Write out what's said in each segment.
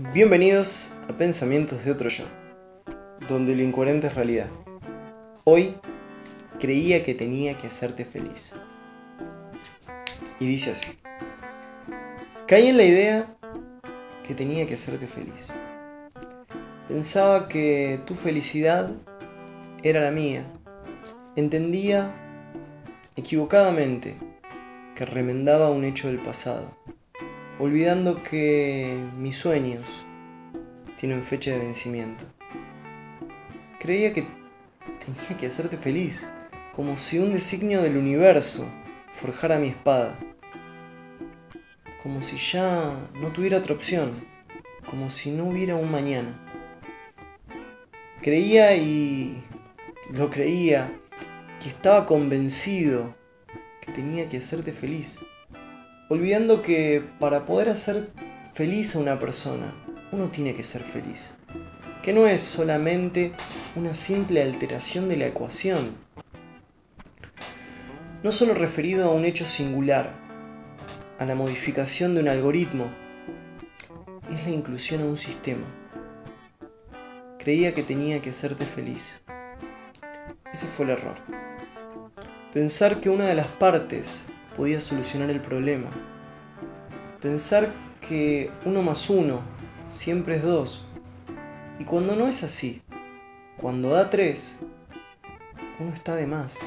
Bienvenidos a Pensamientos de otro yo, donde lo incoherente es realidad. Hoy creía que tenía que hacerte feliz. Y dice así. Caí en la idea que tenía que hacerte feliz. Pensaba que tu felicidad era la mía. Entendía equivocadamente que remendaba un hecho del pasado olvidando que mis sueños tienen fecha de vencimiento. Creía que tenía que hacerte feliz, como si un designio del universo forjara mi espada, como si ya no tuviera otra opción, como si no hubiera un mañana. Creía y lo creía, que estaba convencido que tenía que hacerte feliz olvidando que para poder hacer feliz a una persona, uno tiene que ser feliz. Que no es solamente una simple alteración de la ecuación. No solo referido a un hecho singular, a la modificación de un algoritmo, es la inclusión a un sistema. Creía que tenía que hacerte feliz. Ese fue el error. Pensar que una de las partes podía solucionar el problema. Pensar que uno más uno siempre es dos. Y cuando no es así, cuando da tres, uno está de más.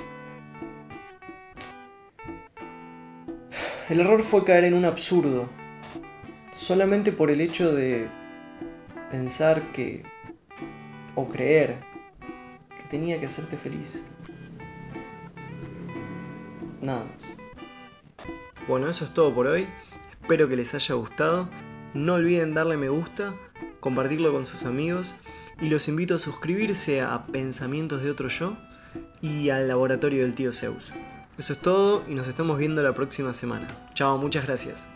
El error fue caer en un absurdo, solamente por el hecho de pensar que, o creer, que tenía que hacerte feliz. Nada más. Bueno, eso es todo por hoy. Espero que les haya gustado. No olviden darle me gusta, compartirlo con sus amigos y los invito a suscribirse a Pensamientos de otro yo y al laboratorio del tío Zeus. Eso es todo y nos estamos viendo la próxima semana. Chao, muchas gracias.